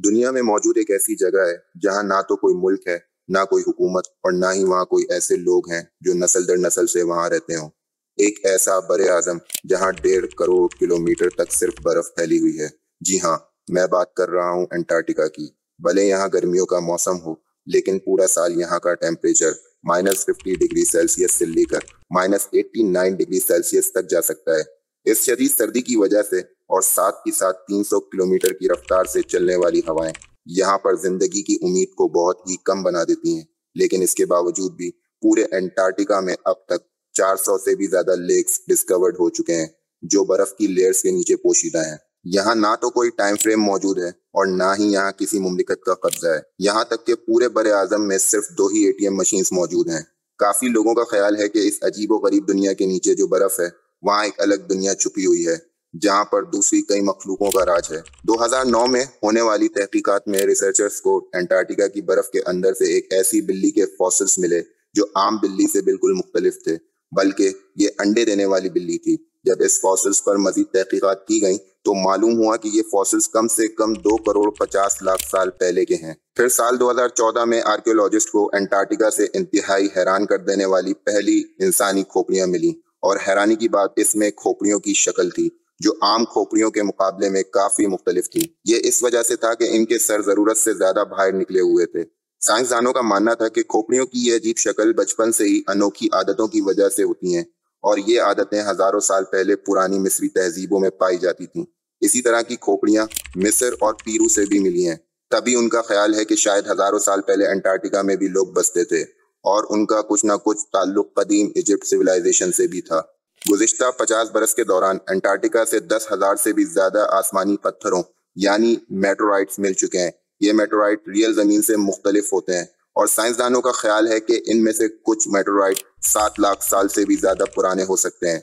दुनिया में मौजूद एक ऐसी जगह है, जहाँ ना तो कोई मुल्क है, ना कोई हुकूमत और ना ही वहाँ कोई ऐसे लोग हैं, जो नस्ल दर नस्ल से वहाँ रहते हों। एक ऐसा बर आज़म जहाँ डेढ़ करोड़ किलोमीटर तक सिर्फ़ बर्फ़ फैली हुई है। जी हाँ मैं बात कर रहा हूँ अंटार्कटिका की। भले यहाँ गर्मियों का मौसम हो, लेकिन पूरा साल यहाँ का temperature minus fifty degree Celsius से लेकर minus eighty nine degree Celsius तक जा सकता है। इस शदीद सर्दी की वजह से और साथ ही साथ 300 किलोमीटर की रफ्तार से चलने वाली हवाएँ यहाँ पर ज़िंदगी की उम्मीद को बहुत ही कम बना देती हैं। लेकिन इसके बावजूद भी पूरे एंटार्क्टिका में अब तक 400 से भी ज़्यादा लेक्स डिस्कवर्ड हो चुके हैं, जो बर्फ़ की लेयर्स के नीचे पोशीदा हैं। यहाँ ना तो कोई टाइम फ्रेम मौजूद है और ना ही यहाँ किसी मुमलिकत का कब्जा है। यहाँ तक के पूरे बर आज़म में सिर्फ़ दो ही एटीएम मशीन मौजूद हैं। काफ़ी लोगों का ख्याल है कि इस अजीब गरीब दुनिया के नीचे जो बर्फ़ है, वहाँ एक अलग दुनिया छुपी हुई है। जहाँ पर दूसरी कई मखलूकों का राज है। 2009 में होने वाली तहकीकात में रिसर्चर्स को एंटार्क्टिका की बर्फ़ के अंदर से एक ऐसी बिल्ली के फॉसिल्स मिले, जो आम बिल्ली से बिल्कुल मुख्तलिफ़ थे, बल्कि ये अंडे देने वाली बिल्ली थी। जब इस फॉसिल्स पर मजीद तहकीकात की गई तो मालूम हुआ कि ये फॉसिल्स कम से कम दो करोड़ पचास लाख साल पहले के हैं। फिर साल 2014 में आर्कियोलॉजिस्ट को एंटार्क्टिका से इंतहाई हैरान कर देने वाली पहली इंसानी खोपड़ियाँ मिली, और हैरानी की बात इसमें खोपड़ियों की शक्ल थी। जो आम खोपड़ियों के मुकाबले में काफ़ी मुख्तलिफ़ थी। ये इस वजह से था कि इनके सर ज़रूरत से ज़्यादा बाहर निकले हुए थे। साइंसदानों का मानना था कि खोपड़ियों की यह अजीब शक्ल बचपन से ही अनोखी आदतों की वजह से होती हैं और ये आदतें हज़ारों साल पहले पुरानी मिस्री तहजीबों में पाई जाती थी। इसी तरह की खोपड़ियाँ मिस्र और पीरू से भी मिली हैं। तभी उनका ख्याल है कि शायद हज़ारों साल पहले अंटार्कटिका में भी लोग बसते थे और उनका कुछ ना कुछ ताल्लुक कदीम इजिप्ट सिविलाइजेशन से भी था। गुजश्ता पचास बरस के दौरान अंटार्कटिका से दस हज़ार से भी ज़्यादा आसमानी पत्थरों, यानी मेट्रोराइट्स मिल चुके हैं। ये मेट्रोराइट रियल ज़मीन से मुख्तलिफ़ होते हैं और साइंसदानों का ख्याल है कि इनमें से कुछ मेट्रोराइट सात लाख साल से भी ज़्यादा पुराने हो सकते हैं।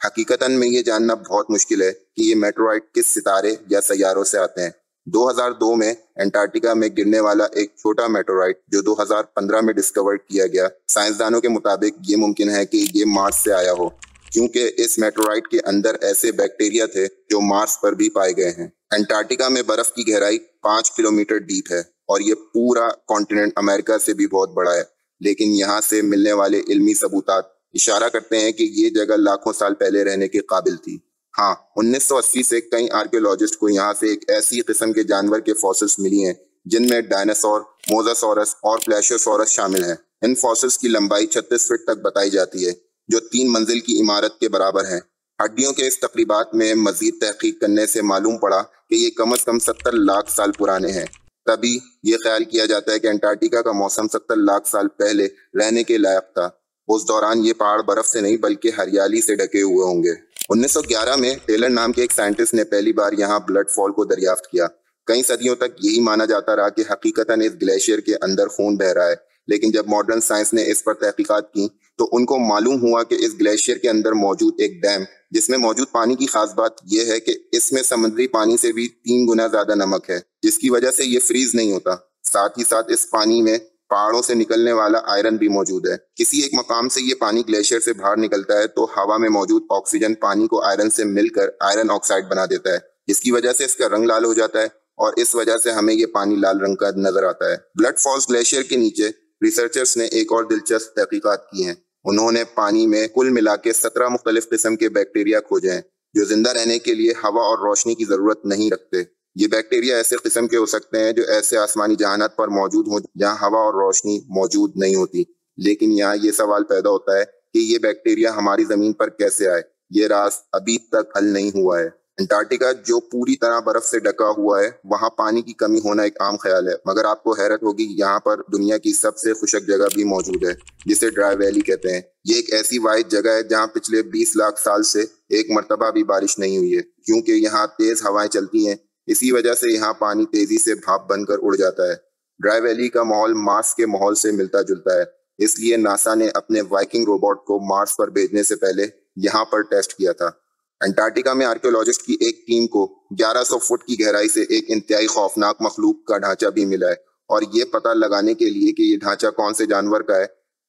हकीकतन में ये जानना बहुत मुश्किल है कि ये मेट्रोराइट किस सितारे या सैारों से आते हैं। 2002 में एंटार्क्टिका में गिरने वाला एक छोटा मेट्रोराइट जो 2015 में डिस्कवर किया गया, साइंसदानों के मुताबिक ये मुमकिन है कि ये मार्स से आया हो। क्योंकि इस मेट्रोराइट के अंदर ऐसे बैक्टीरिया थे जो मार्स पर भी पाए गए हैं। एंटार्क्टिका में बर्फ़ की गहराई पाँच किलोमीटर डीप है और ये पूरा कॉन्टिनेंट अमेरिका से भी बहुत बड़ा है। लेकिन यहाँ से मिलने वाले इल्मी सबूतात इशारा करते हैं कि ये जगह लाखों साल पहले रहने के काबिल थी। हाँ 1980 से कई आर्कियोलॉजिस्ट को यहाँ से एक ऐसी किस्म के जानवर के फॉसिल्स मिली हैं, जिनमें डायनासोर मोजासोरस और प्लेशोसोरस शामिल हैं। इन फॉसिल्स की लंबाई 36 फीट तक बताई जाती है। जो तीन मंजिल की इमारत के बराबर है। हड्डियों के इस तकरीबात में मजीद तहकीक करने से मालूम पड़ा कि ये कम अज कम सत्तर लाख साल पुराने हैं। तभी ये ख्याल किया जाता है कि अंटार्कटिका का मौसम सत्तर लाख साल पहले रहने के लायक था। उस दौरान ये पहाड़ बर्फ़ से नहीं, बल्कि हरियाली से ढके हुए होंगे। 1911 में टेलर नाम के एक साइंटिस्ट ने पहली बार यहाँ ब्लड फॉल को दरियाफ्त किया। कई सदियों तक यही माना जाता रहा कि हकीकता इस ग्लेशियर के अंदर खून बह रहा है। लेकिन जब मॉडर्न साइंस ने इस पर तहकीकत की तो उनको मालूम हुआ कि इस ग्लेशियर के अंदर मौजूद एक डैम, जिसमें मौजूद पानी की खास बात यह है कि इसमें समुद्री पानी से भी तीन गुना ज़्यादा नमक है, जिसकी वजह से ये फ्रीज नहीं होता। साथ ही साथ इस पानी में पहाड़ों से निकलने वाला आयरन भी मौजूद है। किसी एक मकाम से ये पानी ग्लेशियर से बाहर निकलता है तो हवा में मौजूद ऑक्सीजन पानी को आयरन से मिलकर आयरन ऑक्साइड बना देता है, जिसकी वजह से इसका रंग लाल हो जाता है और इस वजह से हमें ये पानी लाल रंग का नज़र आता है। ब्लड फॉल्स ग्लेशियर के नीचे रिसर्चर्स ने एक और दिलचस्प तहकीकत की हैं। उन्होंने पानी में कुल मिला के सत्रह मुख्तलिफ़ किस्म के बैक्टीरिया खोजे हैं, जो ज़िंदा रहने के लिए हवा और रोशनी की ज़रूरत नहीं रखते। ये बैक्टीरिया ऐसे किस्म के हो सकते हैं, जो ऐसे आसमानी जहानत पर मौजूद हो, जहाँ हवा और रोशनी मौजूद नहीं होती। लेकिन यहाँ ये सवाल पैदा होता है कि ये बैक्टीरिया हमारी ज़मीन पर कैसे आए? ये रास अभी तक हल नहीं हुआ है। अंटार्कटिका जो पूरी तरह बर्फ़ से ढका हुआ है, वहाँ पानी की कमी होना एक आम ख्याल है। मगर आपको हैरत होगी, यहाँ पर दुनिया की सबसे खुशक जगह भी मौजूद है, जिसे ड्राई वैली कहते हैं। ये एक ऐसी वाइड जगह है, जहाँ पिछले 20 लाख साल से एक मरतबा भी बारिश नहीं हुई है, क्योंकि यहाँ तेज हवाएँ चलती हैं। इसी वजह से यहाँ पानी तेज़ी से भाप बनकर उड़ जाता है। ड्राई वैली का माहौल मार्स के माहौल से मिलता जुलता है, इसलिए नासा ने अपने वाइकिंग रोबोट को मार्स पर भेजने से पहले यहाँ पर टेस्ट किया था। अंटार्कटिका में आर्कियोलॉजिस्ट की एक टीम को 1100 फुट की गहराई से एक इंतहाई खौफनाक मखलूक का ढांचा भी मिला है और ये पता लगाने के लिए कि ये ढांचा कौन से जानवर का है,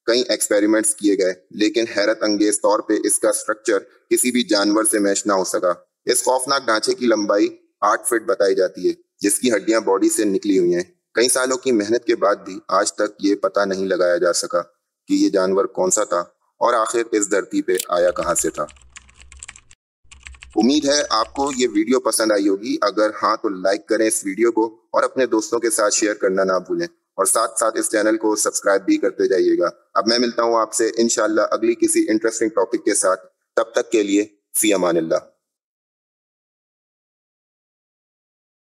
कई एक्सपेरिमेंट्स किए गए, लेकिन हैरत अंगेज तौर पे इसका स्ट्रक्चर किसी भी जानवर से मैच ना हो सका। इस खौफनाक ढांचे की लंबाई आठ फीट बताई जाती है, जिसकी हड्डियाँ बॉडी से निकली हुई हैं। कई सालों की मेहनत के बाद भी आज तक ये पता नहीं लगाया जा सका कि ये जानवर कौन सा था और आखिर इस धरती पे आया कहाँ से था। उम्मीद है आपको ये वीडियो पसंद आई होगी। अगर हाँ तो लाइक करें इस वीडियो को और अपने दोस्तों के साथ शेयर करना ना भूलें। और साथ साथ इस चैनल को सब्सक्राइब भी करते जाइएगा। अब मैं मिलता हूँ आपसे इनशाला अगली किसी इंटरेस्टिंग टॉपिक के साथ। तब तक के लिए, फ़ी अमान